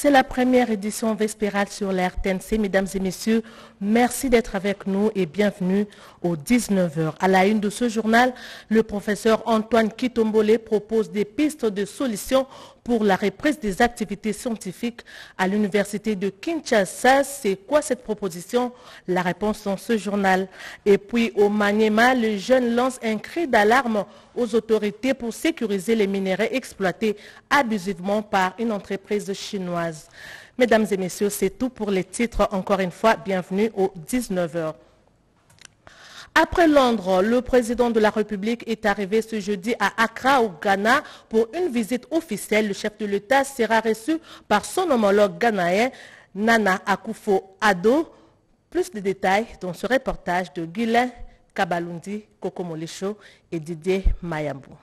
C'est la première édition vespérale sur la RTNC. Mesdames et messieurs, merci d'être avec nous et bienvenue aux 19h. À la une de ce journal, le professeur Antoine Kitombole propose des pistes de solutions pour la reprise des activités scientifiques à l'université de Kinshasa. C'est quoi cette proposition? La réponse dans ce journal. Et puis au Maniema, le jeune lance un cri d'alarme aux autorités pour sécuriser les minéraux exploités abusivement par une entreprise chinoise. Mesdames et messieurs, c'est tout pour les titres. Encore une fois, bienvenue aux 19h. Après Londres, le président de la République est arrivé ce jeudi à Accra, au Ghana, pour une visite officielle. Le chef de l'État sera reçu par son homologue ghanéen, Nana Akufo-Addo. Plus de détails dans ce reportage de Guylain Kabalundi, Kokomolesho et Didier Mayambou.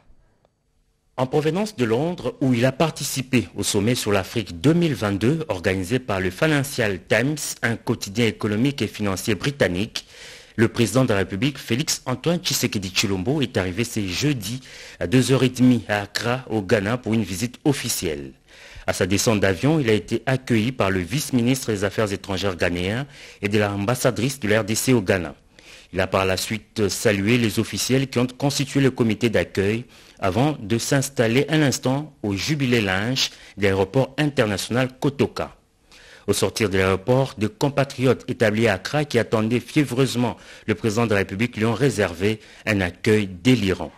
En provenance de Londres, où il a participé au sommet sur l'Afrique 2022 organisé par le Financial Times, un quotidien économique et financier britannique, le président de la République, Félix Antoine Tshisekedi Chilombo, est arrivé ce jeudi à 2h30 à Accra, au Ghana, pour une visite officielle. À sa descente d'avion, il a été accueilli par le vice-ministre des Affaires étrangères ghanéen et de l'ambassadrice de l'RDC au Ghana. Il a par la suite salué les officiels qui ont constitué le comité d'accueil avant de s'installer un instant au Jubilé Linge de l'aéroport international Kotoka. Au sortir de l'aéroport, de compatriotes établis à Accra qui attendaient fiévreusement le président de la République lui ont réservé un accueil délirant.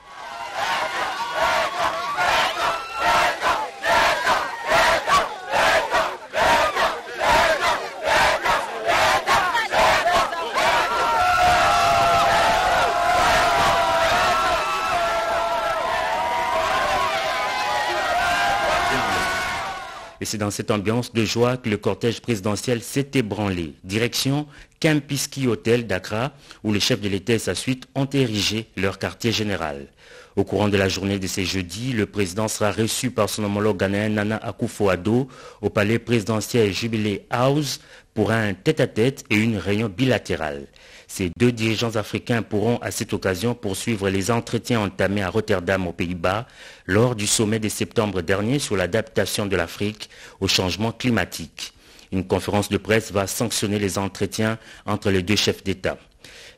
Et c'est dans cette ambiance de joie que le cortège présidentiel s'est ébranlé. Direction Kempiski Hotel d'Accra, où les chefs de l'État et sa suite ont érigé leur quartier général. Au courant de la journée de ce jeudi, le président sera reçu par son homologue ghanéen Nana Akufo-Addo au palais présidentiel Jubilee House pour un tête-à-tête -tête et une réunion bilatérale. Ces deux dirigeants africains pourront à cette occasion poursuivre les entretiens entamés à Rotterdam aux Pays-Bas lors du sommet de septembre dernier sur l'adaptation de l'Afrique au changement climatique. Une conférence de presse va sanctionner les entretiens entre les deux chefs d'État.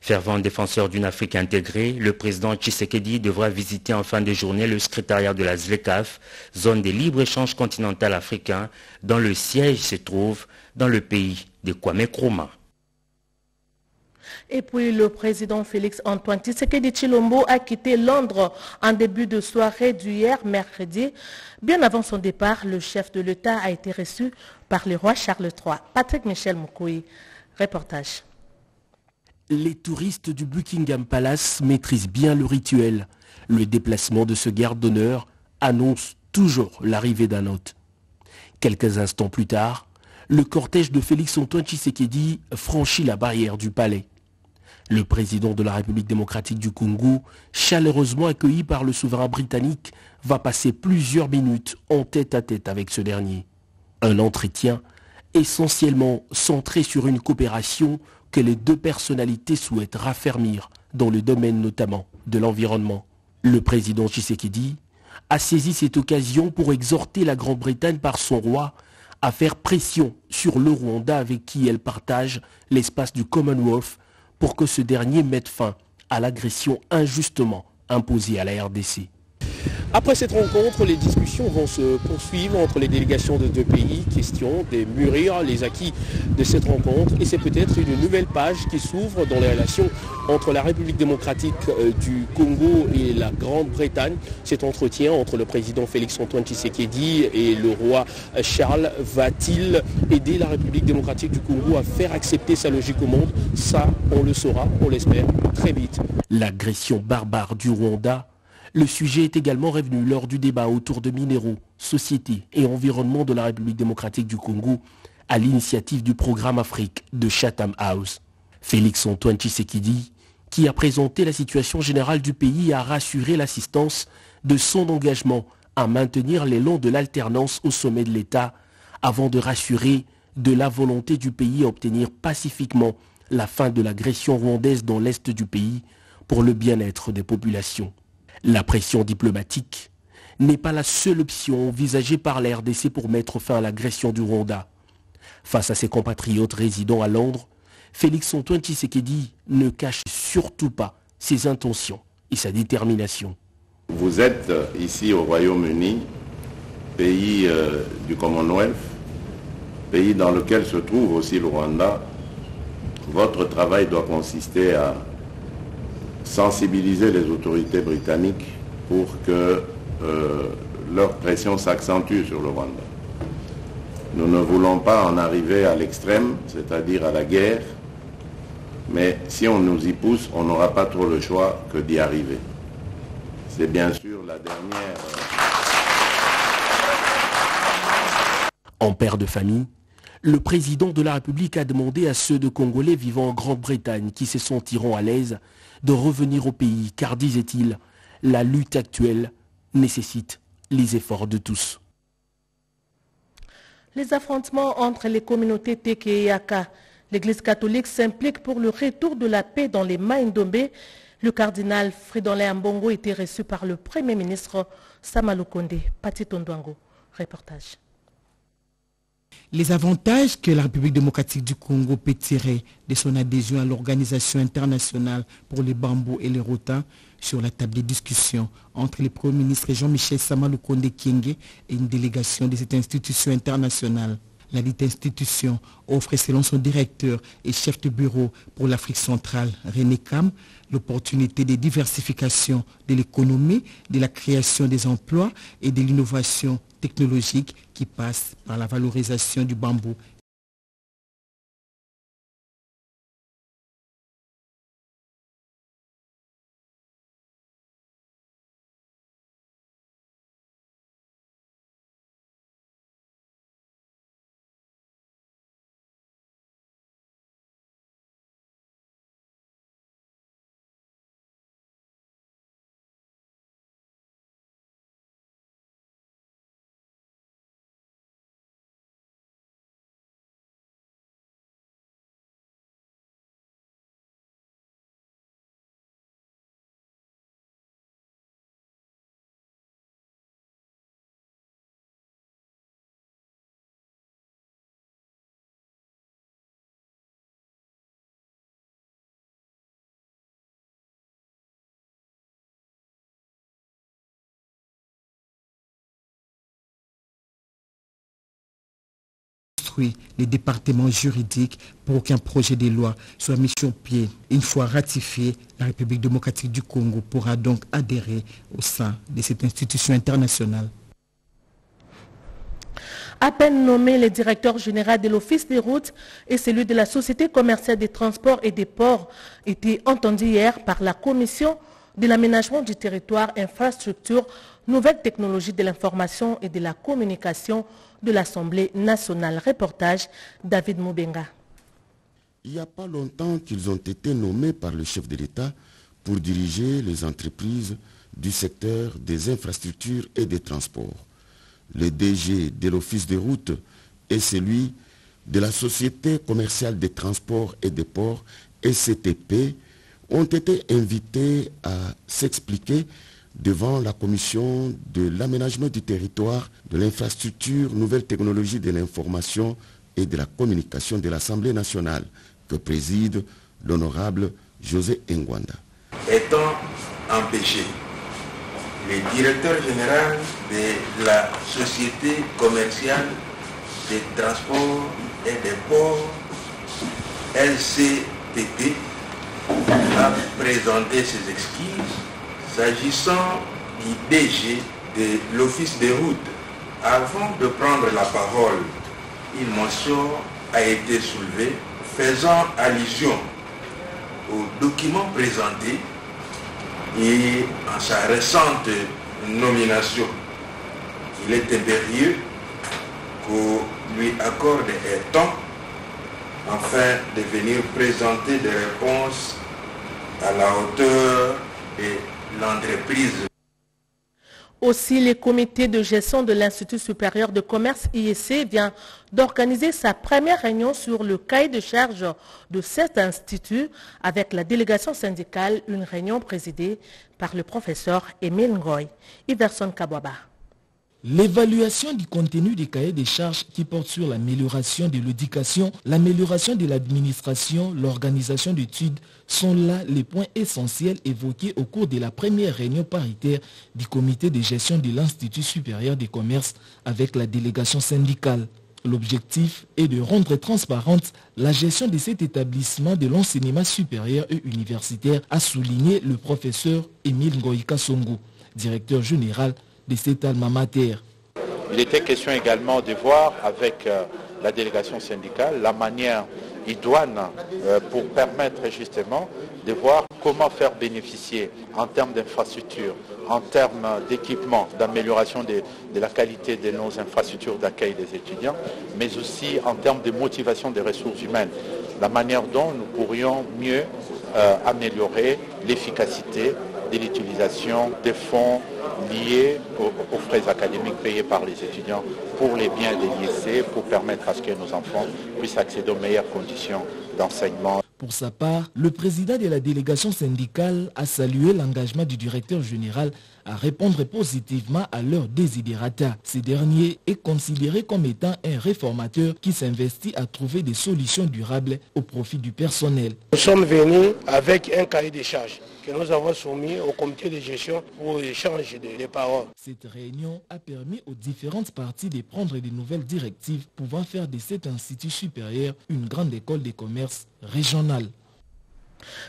Fervent défenseur d'une Afrique intégrée, le président Tshisekedi devra visiter en fin de journée le secrétariat de la ZLECAF, zone des libre-échanges continental africains, dont le siège se trouve dans le pays de Kwame. Et puis le président Félix Antoine Tshisekedi Chilombo a quitté Londres en début de soirée d'hier, mercredi. Bien avant son départ, le chef de l'État a été reçu par le roi Charles III. Patrick Michel Moukoui, reportage. Les touristes du Buckingham Palace maîtrisent bien le rituel. Le déplacement de ce garde d'honneur annonce toujours l'arrivée d'un hôte. Quelques instants plus tard, le cortège de Félix Antoine Tshisekedi franchit la barrière du palais. Le président de la République démocratique du Congo, chaleureusement accueilli par le souverain britannique, va passer plusieurs minutes en tête à tête avec ce dernier. Un entretien essentiellement centré sur une coopération que les deux personnalités souhaitent raffermir dans le domaine notamment de l'environnement. Le président Tshisekedi a saisi cette occasion pour exhorter la Grande-Bretagne par son roi à faire pression sur le Rwanda avec qui elle partage l'espace du Commonwealth pour que ce dernier mette fin à l'agression injustement imposée à la RDC. Après cette rencontre, les discussions vont se poursuivre entre les délégations de deux pays. Question de mûrir les acquis de cette rencontre. Et c'est peut-être une nouvelle page qui s'ouvre dans les relations entre la République démocratique euh, du Congo et la Grande-Bretagne. Cet entretien entre le président Félix-Antoine Tshisekedi et le roi Charles va-t-il aider la République démocratique du Congo à faire accepter sa logique au monde? Ça, on le saura, on l'espère, très vite. L'agression barbare du Rwanda le sujet est également revenu lors du débat autour de minéraux, société et environnement de la République démocratique du Congo à l'initiative du programme Afrique de Chatham House. Félix Antoine Tshisekedi, qui a présenté la situation générale du pays, a rassuré l'assistance de son engagement à maintenir l'élan de l'alternance au sommet de l'État avant de rassurer de la volonté du pays à obtenir pacifiquement la fin de l'agression rwandaise dans l'est du pays pour le bien-être des populations. La pression diplomatique n'est pas la seule option envisagée par la RDC pour mettre fin à l'agression du Rwanda. Face à ses compatriotes résidant à Londres, Félix Antoine Tshisekedi ne cache surtout pas ses intentions et sa détermination. Vous êtes ici au Royaume-Uni, pays euh, du Commonwealth, pays dans lequel se trouve aussi le Rwanda. Votre travail doit consister à sensibiliser les autorités britanniques pour que euh, leur pression s'accentue sur le Rwanda. Nous ne voulons pas en arriver à l'extrême, c'est-à-dire à la guerre, mais si on nous y pousse, on n'aura pas trop le choix que d'y arriver. C'est bien sûr la dernière... En père de famille, le président de la République a demandé à ceux de Congolais vivant en Grande-Bretagne qui se sentiront à l'aise de revenir au pays, car, disait-il, la lutte actuelle nécessite les efforts de tous. Les affrontements entre les communautés Teke et Aka. L'Église catholique s'implique pour le retour de la paix dans les Maïndombe. Le cardinal Fridolin Ambongo était reçu par le Premier ministre Samalou Kondé. Pati Tondouango, reportage. Les avantages que la République démocratique du Congo peut tirer de son adhésion à l'Organisation internationale pour les bambous et les rotins sur la table des discussions entre le Premier ministre Jean-Michel Samalou Kondé Kienge et une délégation de cette institution internationale. La dite institution offre, selon son directeur et chef de bureau pour l'Afrique centrale, René Kam, l'opportunité de diversification de l'économie, de la création des emplois et de l'innovation technologique qui passe par la valorisation du bambou les départements juridiques pour qu'un projet de loi soit mis sur pied. Une fois ratifié, la République démocratique du Congo pourra donc adhérer au sein de cette institution internationale. À peine nommé, le directeur général de l'Office des routes et celui de la Société commerciale des transports et des ports étaient entendus hier par la Commission de l'aménagement du territoire, infrastructure, nouvelles technologies de l'information et de la communication de l'Assemblée nationale. Reportage David Moubenga. Il n'y a pas longtemps qu'ils ont été nommés par le chef de l'État pour diriger les entreprises du secteur des infrastructures et des transports. Le DG de l'Office des routes et celui de la Société commerciale des transports et des ports, SCTP, ont été invités à s'expliquer devant la commission de l'aménagement du territoire, de l'infrastructure, nouvelles technologies de l'information et de la communication de l'Assemblée nationale que préside l'honorable José Ngwanda. Étant empêché, le directeur général de la société commerciale des transports et des ports, LCTP, a présenté ses excuses S'agissant du DG de l'Office des routes, avant de prendre la parole, une mention a été soulevée faisant allusion au document présenté et en sa récente nomination. Il est impérieux qu'on lui accorde un temps afin de venir présenter des réponses à la hauteur et l'entreprise. Aussi, le comité de gestion de l'Institut supérieur de commerce IEC vient d'organiser sa première réunion sur le cahier de charge de cet institut avec la délégation syndicale, une réunion présidée par le professeur Émile Ngoy. Iverson Kabwaba. L'évaluation du contenu des cahiers des charges qui porte sur l'amélioration de l'éducation, l'amélioration de l'administration, l'organisation d'études sont là les points essentiels évoqués au cours de la première réunion paritaire du comité de gestion de l'Institut supérieur des commerces avec la délégation syndicale. L'objectif est de rendre transparente la gestion de cet établissement de l'enseignement supérieur et universitaire, a souligné le professeur Émile Ngoïka Songo, directeur général de alma mater. Il était question également de voir avec euh, la délégation syndicale la manière idoine euh, pour permettre justement de voir comment faire bénéficier en termes d'infrastructures, en termes d'équipement, d'amélioration de, la qualité de nos infrastructures d'accueil des étudiants, mais aussi en termes de motivation des ressources humaines, la manière dont nous pourrions mieux euh, améliorer l'efficacité de l'utilisation des fonds liés aux, frais académiques payés par les étudiants pour les biens des lycées, pour permettre à ce que nos enfants puissent accéder aux meilleures conditions d'enseignement. Pour sa part, le président de la délégation syndicale a salué l'engagement du directeur général à répondre positivement à leurs désidérata. Ce dernier est considéré comme étant un réformateur qui s'investit à trouver des solutions durables au profit du personnel. Nous sommes venus avec un cahier de charges que nous avons soumis au comité de gestion pour échange de, paroles. Cette réunion a permis aux différentes parties de prendre de nouvelles directives pouvant faire de cet institut supérieur une grande école de commerce régionale.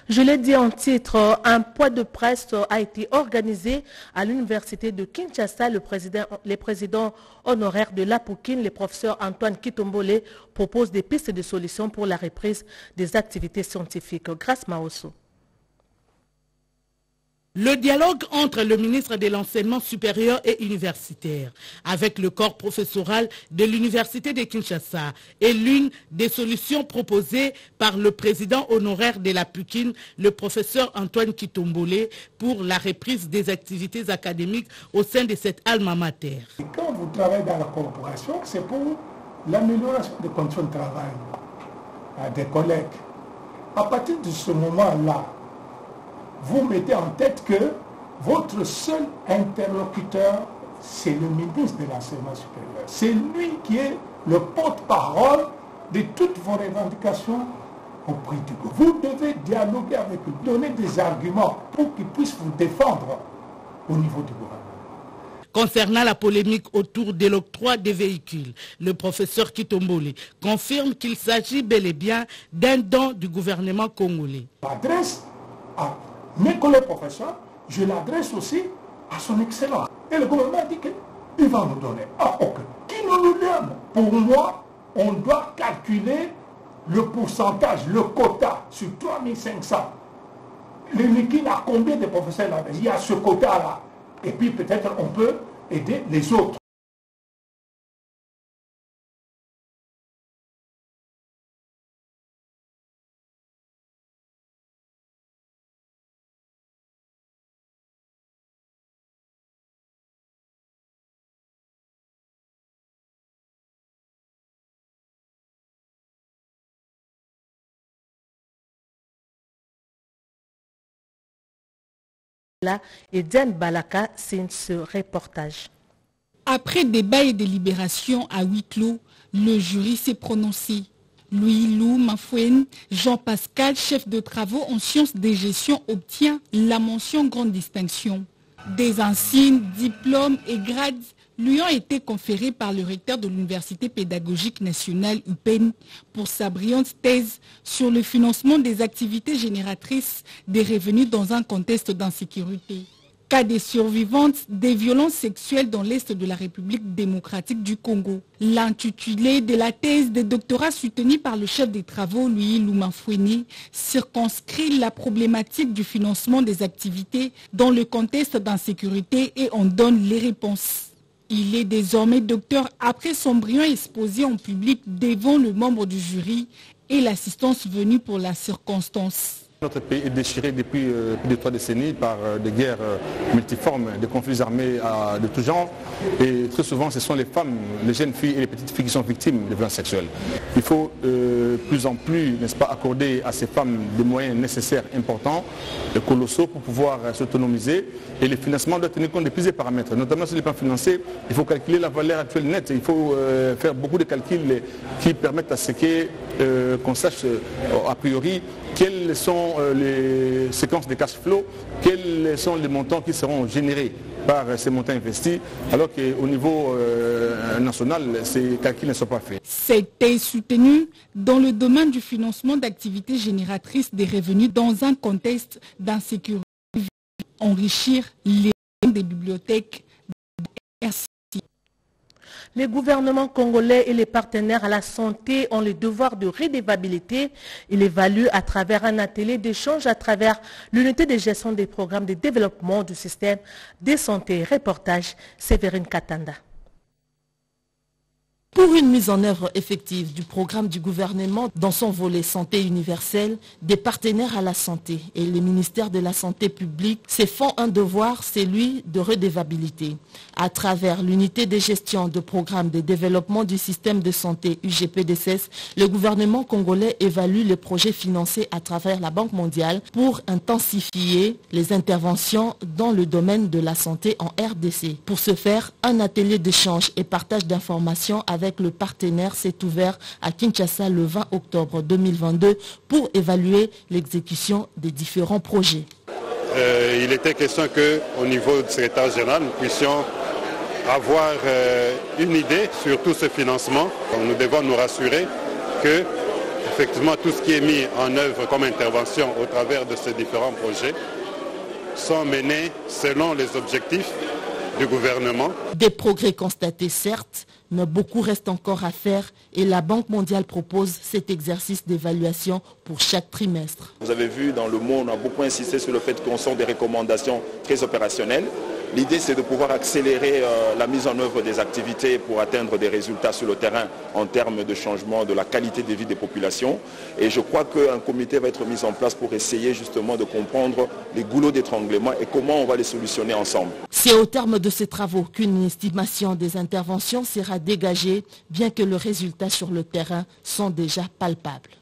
Je l'ai dit en titre, un point de presse a été organisé à l'université de Kinshasa. Le président, les présidents honoraires de l'APOKIN, le professeur Antoine Kitombole, proposent des pistes de solutions pour la reprise des activités scientifiques. Grâce Maoso. Le dialogue entre le ministre de l'Enseignement supérieur et universitaire avec le corps professoral de l'Université de Kinshasa est l'une des solutions proposées par le président honoraire de la PUKIN, le professeur Antoine Kitombole, pour la reprise des activités académiques au sein de cette alma mater. quand vous travaillez dans la corporation, c'est pour l'amélioration des conditions de travail des collègues. À partir de ce moment-là, vous mettez en tête que votre seul interlocuteur, c'est le ministre de l'enseignement supérieur. C'est lui qui est le porte-parole de toutes vos revendications auprès du gouvernement. Vous devez dialoguer avec lui, donner des arguments pour qu'il puisse vous défendre au niveau du gouvernement. Concernant la polémique autour de l'octroi des véhicules, le professeur Kitombole confirme qu'il s'agit bel et bien d'un don du gouvernement congolais. À mes collègues professeurs, je l'adresse aussi à son excellence. Et le gouvernement dit qu'il va nous donner. Ah, ok. Qui nous le donne? Pour moi, on doit calculer le pourcentage, le quota sur 3500. Le liquide a combien de professeurs là Il y a ce quota-là. Et puis peut-être on peut aider les autres. Et Diane Balaka signe ce reportage. Après débat et délibération à huis clos, le jury s'est prononcé. Louis Lou Mafouen, Jean-Pascal, chef de travaux en sciences de gestion, obtient la mention grande distinction. Des insignes, diplômes et grades lui ont été conférés par le recteur de l'Université pédagogique nationale UPEN pour sa brillante thèse sur le financement des activités génératrices des revenus dans un contexte d'insécurité. Cas des survivantes des violences sexuelles dans l'Est de la République démocratique du Congo. L'intitulé de la thèse de doctorat soutenue par le chef des travaux, Louis Loumafoueni, circonscrit la problématique du financement des activités dans le contexte d'insécurité et en donne les réponses. Il est désormais docteur après son brillant exposé en public devant le membre du jury et l'assistance venue pour la circonstance. Notre pays est déchiré depuis euh, plus de trois décennies par euh, des guerres euh, multiformes, des conflits armés de tous genres. Et très souvent, ce sont les femmes, les jeunes filles et les petites filles qui sont victimes de violences sexuelles. Il faut euh, plus en plus, n'est-ce pas, accorder à ces femmes des moyens nécessaires, importants, colossaux pour pouvoir s'autonomiser. Et le financement doit tenir compte de plusieurs paramètres, notamment sur les plans financiers. Il faut calculer la valeur actuelle nette. Il faut faire beaucoup de calculs qui permettent à ce qu'on sache a priori quelles sont les séquences de cash flow, quels sont les montants qui seront générés par ces montants investis, alors qu'au niveau euh, national, ces calculs ne sont pas faits? C'était soutenu dans le domaine du financement d'activités génératrices des revenus dans un contexte d'insécurité, enrichir les des bibliothèques. Les gouvernements congolais et les partenaires à la santé ont le devoir de redévabilité. Il évalue à travers un atelier d'échange à travers l'unité de gestion des programmes de développement du système de santé. Reportage Séverine Katanda. Pour une mise en œuvre effective du programme du gouvernement dans son volet santé universelle, des partenaires à la santé et les ministères de la santé publique se font un devoir, celui de redévabilité. À travers l'unité de gestion de programme de développement du système de santé UGPDSS, le gouvernement congolais évalue les projets financés à travers la Banque mondiale pour intensifier les interventions dans le domaine de la santé en RDC. Pour ce faire, un atelier d'échange et partage d'informations avec avec le partenaire s'est ouvert à Kinshasa le 20 octobre 2022 pour évaluer l'exécution des différents projets. Euh, il était question qu'au niveau du secrétaire général, nous puissions avoir euh, une idée sur tout ce financement. nous devons nous rassurer que effectivement tout ce qui est mis en œuvre comme intervention au travers de ces différents projets sont menés selon les objectifs du gouvernement. Des progrès constatés certes, mais beaucoup reste encore à faire et la Banque mondiale propose cet exercice d'évaluation pour chaque trimestre. Vous avez vu dans le monde, on a beaucoup insisté sur le fait qu'on sort des recommandations très opérationnelles. L'idée, c'est de pouvoir accélérer euh, la mise en œuvre des activités pour atteindre des résultats sur le terrain en termes de changement de la qualité de vie des populations. Et je crois qu'un comité va être mis en place pour essayer justement de comprendre les goulots d'étranglement et comment on va les solutionner ensemble. C'est au terme de ces travaux qu'une estimation des interventions sera dégagée, bien que le résultat sur le terrain sont déjà palpables.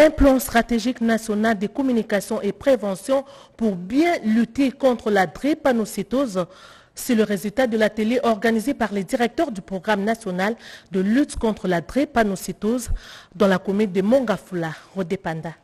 Un plan stratégique national de communication et prévention pour bien lutter contre la drépanocytose. C'est le résultat de l'atelier organisé par les directeurs du programme national de lutte contre la drépanocytose dans la commune de Mongafula, Rodepanda.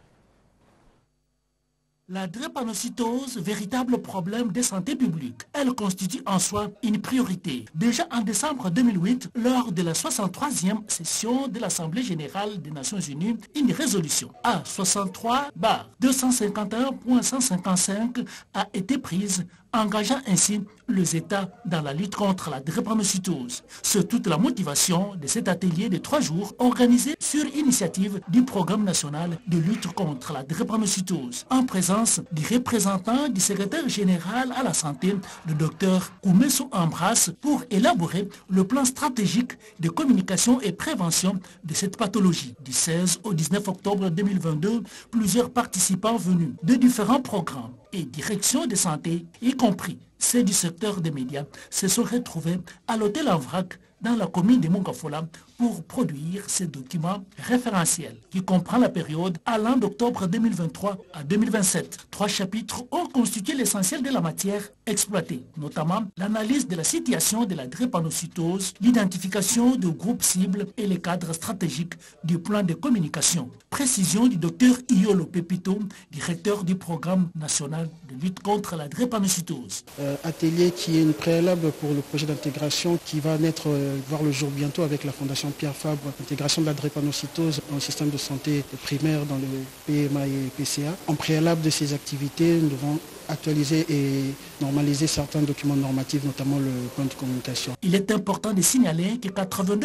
La drépanocytose, véritable problème de santé publique, elle constitue en soi une priorité. Déjà en décembre 2008, lors de la 63e session de l'Assemblée générale des Nations Unies, une résolution A63-251.155 a été prise engageant ainsi les États dans la lutte contre la drépanocytose. C'est toute la motivation de cet atelier de trois jours organisé sur initiative du Programme national de lutte contre la drépanocytose, en présence du représentant du secrétaire général à la santé, le docteur Koumesso Ambras, pour élaborer le plan stratégique de communication et prévention de cette pathologie. Du 16 au 19 octobre 2022, plusieurs participants venus de différents programmes et directions de santé, y compris ceux du secteur des médias, se sont retrouvés à l'hôtel en vrac dans la commune de Mongafola pour produire ces documents référentiels qui comprend la période allant d'octobre 2023 à 2027. Trois chapitres ont constitué l'essentiel de la matière exploitée, notamment l'analyse de la situation de la drépanocytose, l'identification de groupes cibles et les cadres stratégiques du plan de communication. Précision du docteur Iolo Pepito, directeur du programme national de lutte contre la drépanocytose. Euh, atelier qui est une préalable pour le projet d'intégration qui va naître, euh, voir le jour bientôt avec la Fondation Pierre Fabre, intégration de la drépanocytose dans le système de santé primaire dans le PMA et PCA. En préalable de ces activités, nous devons actualiser et normaliser certains documents normatifs, notamment le plan de communication. Il est important de signaler que 82%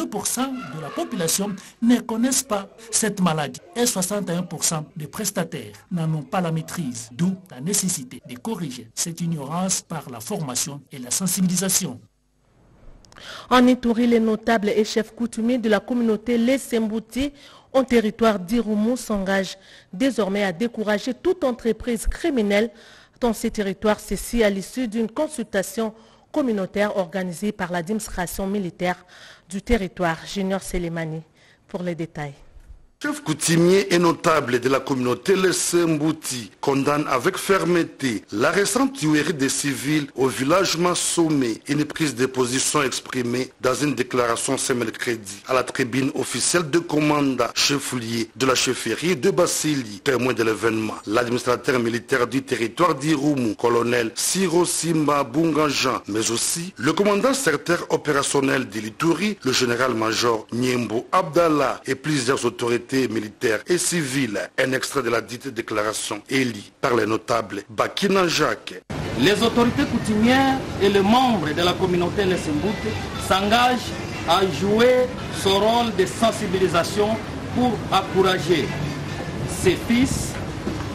de la population ne connaissent pas cette maladie et 61% des prestataires n'en ont pas la maîtrise, d'où la nécessité de corriger cette ignorance par la formation et la sensibilisation. En Itourie, les notables et chefs coutumiers de la communauté Les Sembouti en territoire d'Iroumou s'engagent désormais à décourager toute entreprise criminelle dans ces territoires, ceci à l'issue d'une consultation communautaire organisée par l'administration militaire du territoire. Junior Selemani pour les détails. Chef coutumier et notable de la communauté, le Sembouti, condamne avec fermeté la récente tuerie des civils au village Massomé, une prise de position exprimée dans une déclaration ce mercredi à la tribune officielle de commandant chef-lier de la chefferie de Basili, témoin de l'événement. L'administrateur militaire du territoire d'Irumu, colonel Siro Simba Bunganjan, mais aussi le commandant secteur opérationnel d'Ilituri, le général-major Niembo Abdallah et plusieurs autorités militaires et civiles. Un extrait de la dite déclaration élit par les notables Bakina Jacques. Les autorités coutumières et les membres de la communauté Nesembute s'engagent à jouer ce rôle de sensibilisation pour encourager ses fils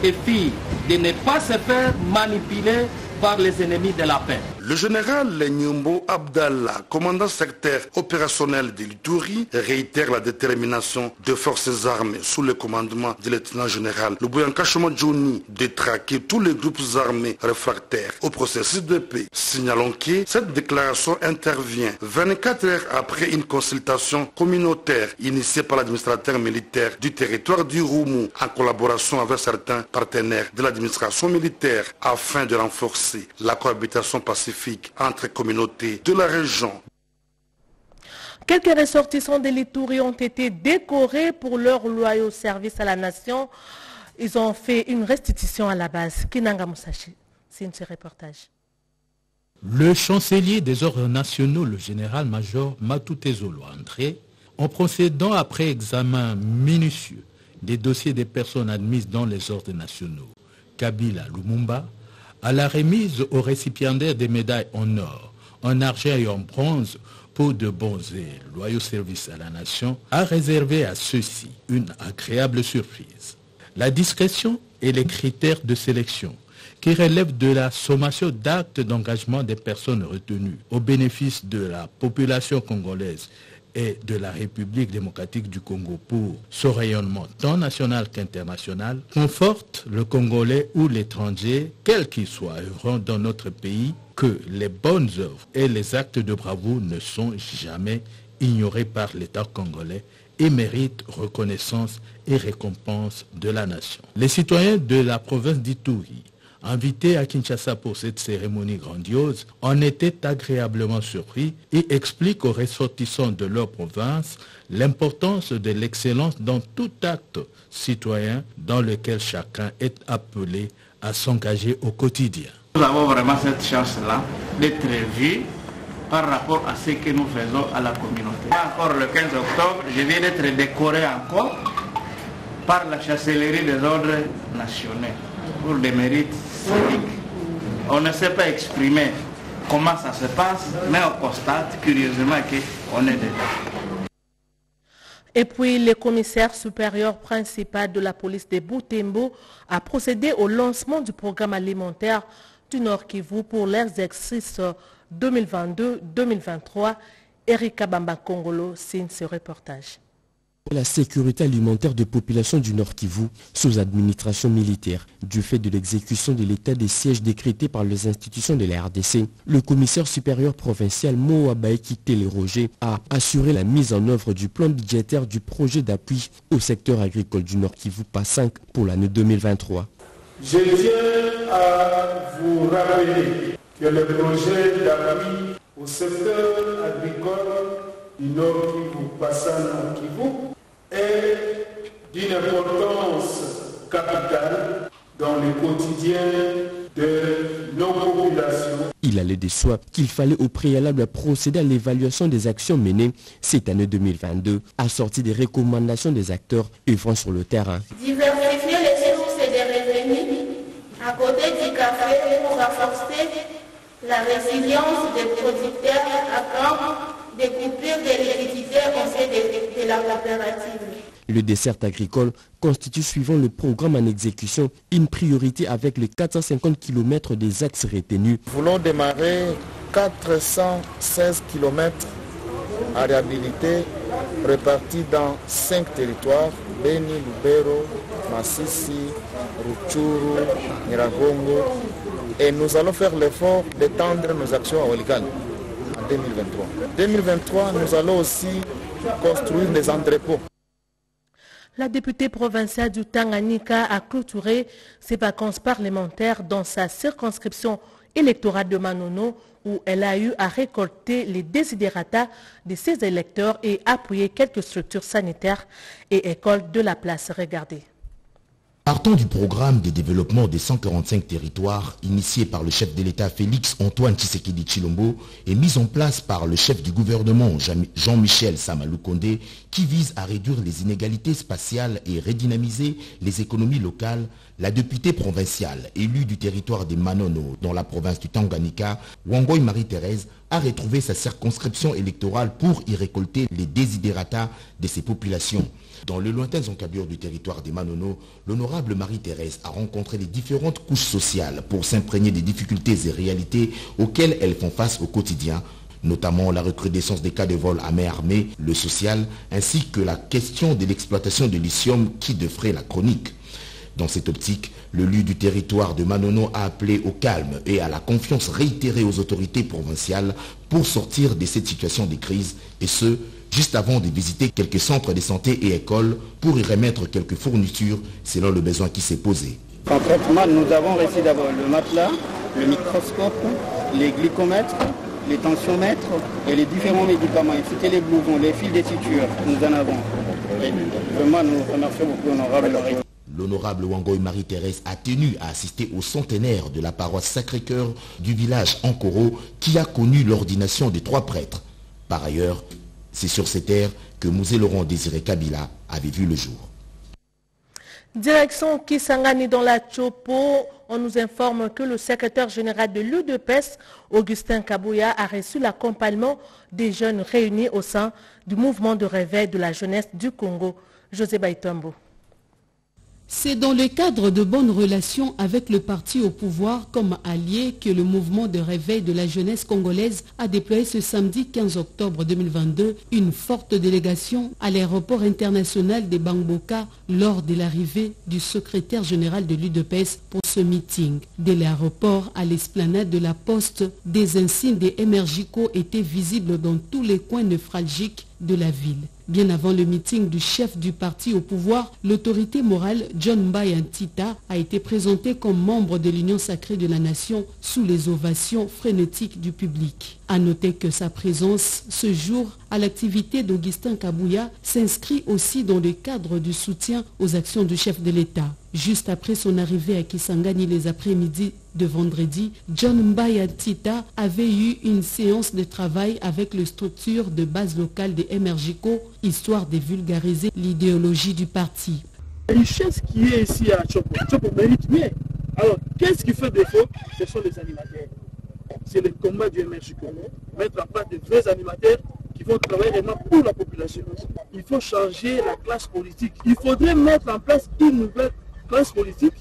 et filles de ne pas se faire manipuler par les ennemis de la paix. Le général Nyumbo Abdallah, commandant secteur opérationnel de l'Itouri, réitère la détermination des forces armées sous le commandement du lieutenant-général Lubuyanka Johnny de traquer tous les groupes armés réfractaires au processus de paix. Signalons que cette déclaration intervient 24 heures après une consultation communautaire initiée par l'administrateur militaire du territoire du Roumou en collaboration avec certains partenaires de l'administration militaire afin de renforcer la cohabitation pacifique entre communautés de la région. Quelques ressortissants de l'Itourie ont été décorés pour leur loyaux service à la nation. Ils ont fait une restitution à la base. Kinanga Musashi, c'est ce reportage. Le chancelier des ordres nationaux, le général-major Matutezolo André, en procédant après examen minutieux des dossiers des personnes admises dans les ordres nationaux, Kabila Lumumba, à la remise aux récipiendaires des médailles en or, en argent et en bronze pour de bons et loyaux services à la nation, a réservé à ceux-ci une agréable surprise. La discrétion et les critères de sélection qui relèvent de la sommation d'actes d'engagement des personnes retenues au bénéfice de la population congolaise et de la République démocratique du Congo pour son rayonnement tant national qu'international conforte le Congolais ou l'étranger, quel qu'il soit dans notre pays, que les bonnes œuvres et les actes de bravoure ne sont jamais ignorés par l'État congolais et méritent reconnaissance et récompense de la nation. Les citoyens de la province d'Ituri invités à Kinshasa pour cette cérémonie grandiose, en étaient agréablement surpris et expliquent aux ressortissants de leur province l'importance de l'excellence dans tout acte citoyen dans lequel chacun est appelé à s'engager au quotidien. Nous avons vraiment cette chance-là d'être vus par rapport à ce que nous faisons à la communauté. Encore le 15 octobre, je viens d'être décoré encore par la chancellerie des ordres nationaux pour des mérites on ne sait pas exprimer comment ça se passe, mais on constate curieusement qu'on est dedans. Et puis, le commissaire supérieur principal de la police de Boutembo a procédé au lancement du programme alimentaire du Nord Kivu pour l'exercice 2022-2023. Erika Bamba Kongolo signe ce reportage. La sécurité alimentaire des populations du Nord Kivu sous administration militaire du fait de l'exécution de l'état des sièges décrétés par les institutions de la RDC. Le commissaire supérieur provincial Moabaeki Roger a assuré la mise en œuvre du plan budgétaire du projet d'appui au secteur agricole du Nord Kivu PAS 5 pour l'année 2023. Je tiens à vous rappeler que le projet d'appui au secteur agricole du Nord Kivu PAS 5 Kivu est d'une importance capitale dans le quotidien de nos populations. Il allait de soi qu'il fallait au préalable procéder à l'évaluation des actions menées cette année 2022, assortie des recommandations des acteurs œuvrant sur le terrain. Diversifier les sources des revenus à côté du café pour renforcer la résilience des producteurs à camp des coupures d'électricité au sein de, de la coopérative. Le dessert agricole constitue, suivant le programme en exécution, une priorité avec les 450 km des axes retenus. Nous voulons démarrer 416 km à réhabiliter répartis dans 5 territoires, Beni, Lubero, Massissi, Ruchuru, Niragongo et nous allons faire l'effort d'étendre nos actions à Walikale en 2023. 2023, nous allons aussi construire entrepôts. La députée provinciale du Tanganyika a clôturé ses vacances parlementaires dans sa circonscription électorale de Manono où elle a eu à récolter les désidératas de ses électeurs et appuyer quelques structures sanitaires et écoles de la place. Regardez. Partant du programme de développement des 145 territoires initié par le chef de l'État Félix Antoine Tshisekedi Chilombo et mis en place par le chef du gouvernement Jean-Michel Samalou Kondé qui vise à réduire les inégalités spatiales et redynamiser les économies locales, la députée provinciale élue du territoire des Manono dans la province du Tanganyika, Wangoy Marie-Thérèse, a retrouvé sa circonscription électorale pour y récolter les désidératas de ces populations. Dans le lointain encadure du territoire des Manono, l'honorable Marie-Thérèse a rencontré les différentes couches sociales pour s'imprégner des difficultés et réalités auxquelles elles font face au quotidien, notamment la recrudescence des cas de vol à main armée, le social, ainsi que la question de l'exploitation de lithium qui devrait la chronique. Dans cette optique, le lieu du territoire de Manono a appelé au calme et à la confiance réitérée aux autorités provinciales pour sortir de cette situation de crise, et ce, juste avant de visiter quelques centres de santé et écoles pour y remettre quelques fournitures selon le besoin qui s'est posé. Concrètement, nous avons reçu d'abord le matelas, le microscope, les glycomètres, les tensiomètres et les différents médicaments. C'était les blouvons, les fils de suture, nous en avons. Et vraiment, nous remercions beaucoup l'honorable L'honorable Wangoy Marie-Thérèse a tenu à assister au centenaire de la paroisse Sacré-Cœur du village Ankoro qui a connu l'ordination des trois prêtres. Par ailleurs, c'est sur ces terres que Mousé Laurent Désiré Kabila avait vu le jour. Direction Kisangani dans la Chopo, on nous informe que le secrétaire général de l'UDPS, Augustin Kabouya, a reçu l'accompagnement des jeunes réunis au sein du mouvement de réveil de la jeunesse du Congo. José Baitombo. C'est dans le cadre de bonnes relations avec le parti au pouvoir comme allié que le mouvement de réveil de la jeunesse congolaise a déployé ce samedi 15 octobre 2022 une forte délégation à l'aéroport international de Bangboka lors de l'arrivée du secrétaire général de l'UDPS pour ce meeting. De l'aéroport à l'esplanade de la poste, des insignes des Emergico étaient visibles dans tous les coins névralgiques de la ville. Bien avant le meeting du chef du parti au pouvoir, l'autorité morale John Mbaye Antita a été présenté comme membre de l'Union sacrée de la nation sous les ovations frénétiques du public. A noter que sa présence ce jour à l'activité d'Augustin Kabouya s'inscrit aussi dans le cadre du soutien aux actions du chef de l'État. Juste après son arrivée à Kisangani les après-midi de vendredi, John Mbaya Tita avait eu une séance de travail avec les structures de base locale des Emergico, histoire de vulgariser l'idéologie du parti. La richesse qui est ici à Chopo, Chopo mérite mieux. Alors, qu'est-ce qui fait défaut? Ce sont les animateurs. C'est le combat du Emergico. Mettre en place de vrais animateurs qui vont travailler vraiment pour la population. Il faut changer la classe politique. Il faudrait mettre en place une nouvelle classe politique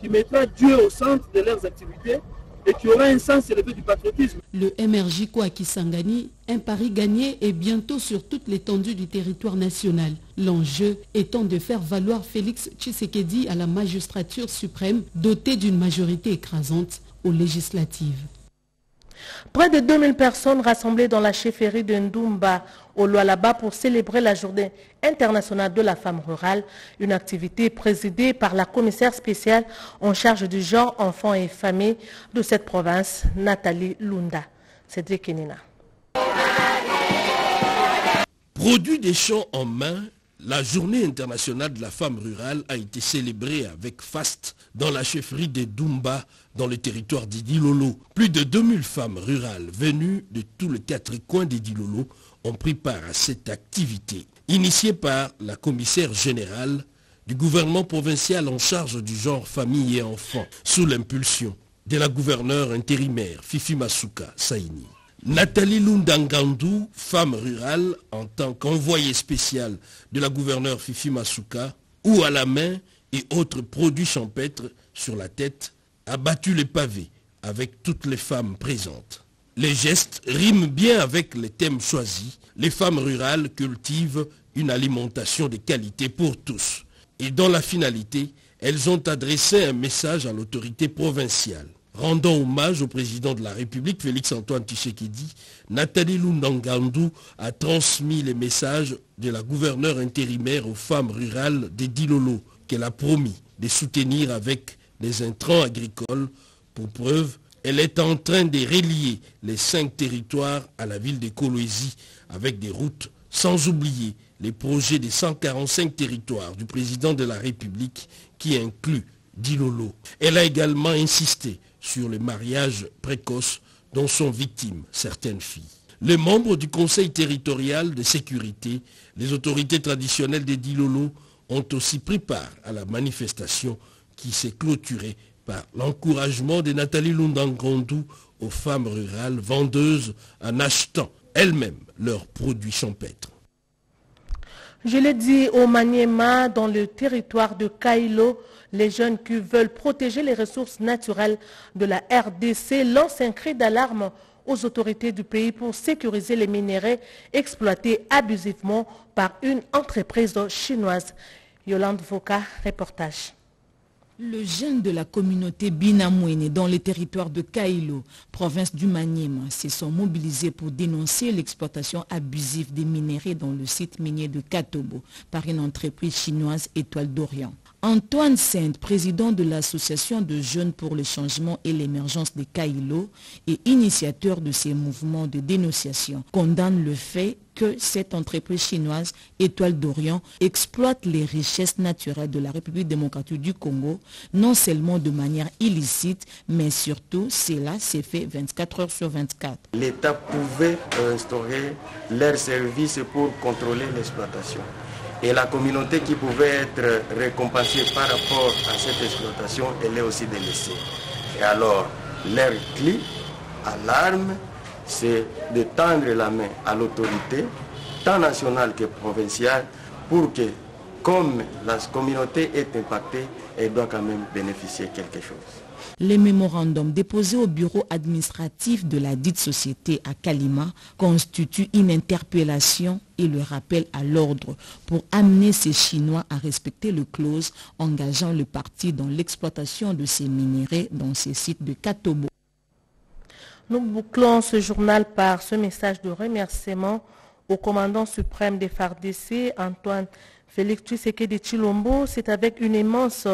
qui mettra Dieu au centre de leurs activités et qui aura un sens élevé du patriotisme. Le MRJCO à Kisangani, un pari gagné est bientôt sur toute l'étendue du territoire national. L'enjeu étant de faire valoir Félix Tshisekedi à la magistrature suprême dotée d'une majorité écrasante aux législatives. Près de 2000 personnes rassemblées dans la chefferie de Ndumba au Lualaba pour célébrer la journée internationale de la femme rurale, une activité présidée par la commissaire spéciale en charge du genre, enfants et familles de cette province, Nathalie Lunda. Cédric Kenina. Produit des champs en main, la journée internationale de la femme rurale a été célébrée avec faste dans la chefferie de Dumba, dans le territoire d'Idilolo. Plus de 2000 femmes rurales venues de tous les quatre coins d'Idilolo ont pris part à cette activité, initiée par la commissaire générale du gouvernement provincial en charge du genre famille et enfants, sous l'impulsion de la gouverneure intérimaire Fifi Masuka Saini. Nathalie Lundangandu, femme rurale, en tant qu'envoyée spéciale de la gouverneure Fifi Masuka, ou à la main et autres produits champêtres sur la tête, a battu les pavés avec toutes les femmes présentes. Les gestes riment bien avec les thèmes choisis. Les femmes rurales cultivent une alimentation de qualité pour tous. Et dans la finalité, elles ont adressé un message à l'autorité provinciale. Rendant hommage au président de la République, Félix-Antoine Tshisekedi, Nathalie Lundangandou a transmis les messages de la gouverneure intérimaire aux femmes rurales des Dilolo, qu'elle a promis de soutenir avec les intrants agricoles. Pour preuve, elle est en train de relier les cinq territoires à la ville de Kolwezi avec des routes, sans oublier les projets des 145 territoires du président de la République qui inclut Dilolo. Elle a également insisté sur le mariage précoce dont sont victimes certaines filles. Les membres du Conseil territorial de sécurité, les autorités traditionnelles des Dilolo ont aussi pris part à la manifestation qui s'est clôturée par l'encouragement de Nathalie Lundangondou aux femmes rurales vendeuses en achetant elles-mêmes leurs produits champêtres. Je l'ai dit au Maniema, dans le territoire de Kailo, les jeunes qui veulent protéger les ressources naturelles de la RDC lancent un cri d'alarme aux autorités du pays pour sécuriser les minéraux exploités abusivement par une entreprise chinoise. Yolande Voka, reportage. Le jeune de la communauté Binamouene dans le territoire de Kailo, province du Maniema, se sont mobilisés pour dénoncer l'exploitation abusive des minéraux dans le site minier de Katobo par une entreprise chinoise Étoile d'Orient. Antoine Saint, président de l'association de jeunes pour le changement et l'émergence de Kailo et initiateur de ces mouvements de dénonciation, condamne le fait que cette entreprise chinoise Étoile d'Orient exploite les richesses naturelles de la République démocratique du Congo, non seulement de manière illicite, mais surtout cela s'est fait 24 heures sur 24. L'État pouvait instaurer leurs services pour contrôler l'exploitation et la communauté qui pouvait être récompensée par rapport à cette exploitation, elle est aussi délaissée. Et alors, leur clé à l'arme, c'est de tendre la main à l'autorité, tant nationale que provinciale, pour que, comme la communauté est impactée, elle doit quand même bénéficier quelque chose. Les mémorandums déposés au bureau administratif de la dite société à Kalima constituent une interpellation et le rappel à l'ordre pour amener ces Chinois à respecter le clause engageant le parti dans l'exploitation de ces minéraux dans ces sites de Katobo. Nous bouclons ce journal par ce message de remerciement au commandant suprême des FARDC, Antoine Félix Tshisekedi Chilombo. C'est avec une immense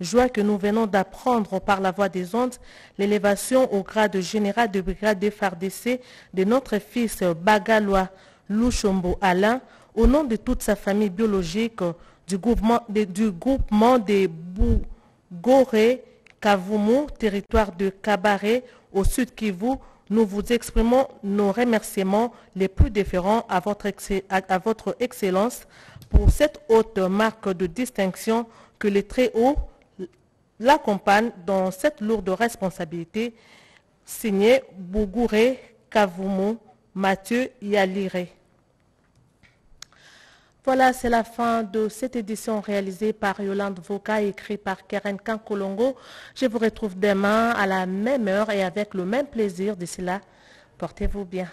joie que nous venons d'apprendre par la voie des ondes l'élévation au grade général de brigade des FARDC de notre fils Bagalois Louchombo Alain au nom de toute sa famille biologique du groupement, groupement des Bougoré Kavumu, territoire de Kabaré au sud Kivu. Nous vous exprimons nos remerciements les plus votre, à votre Excellence pour cette haute marque de distinction que les très hauts l'accompagne dans cette lourde responsabilité, signé Bougouré Kavumu Mathieu Yalire. Voilà, c'est la fin de cette édition réalisée par Yolande Voka, écrite par Karen Kankolongo. Je vous retrouve demain à la même heure et avec le même plaisir. D'ici là, portez-vous bien.